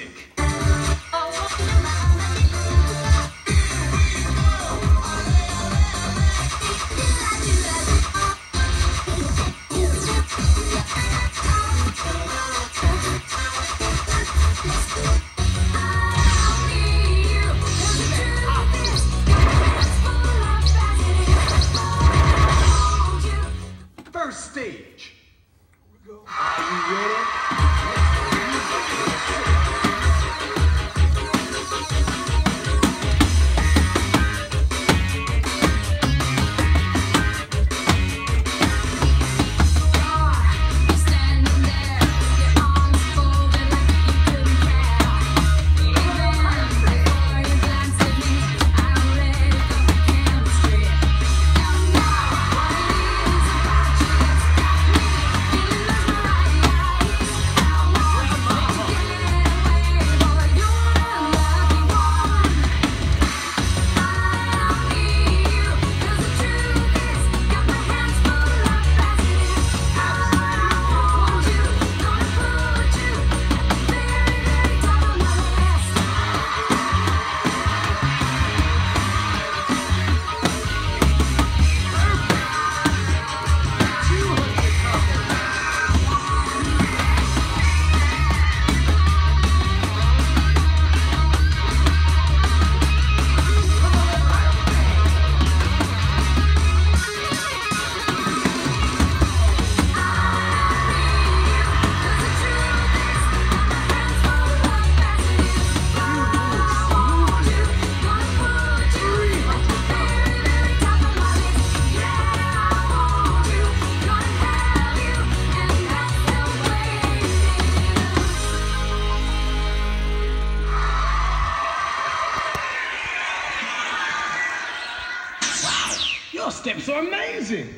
music. First stage. Are you ready? Your steps are amazing.